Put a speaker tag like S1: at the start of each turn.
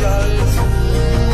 S1: Materials.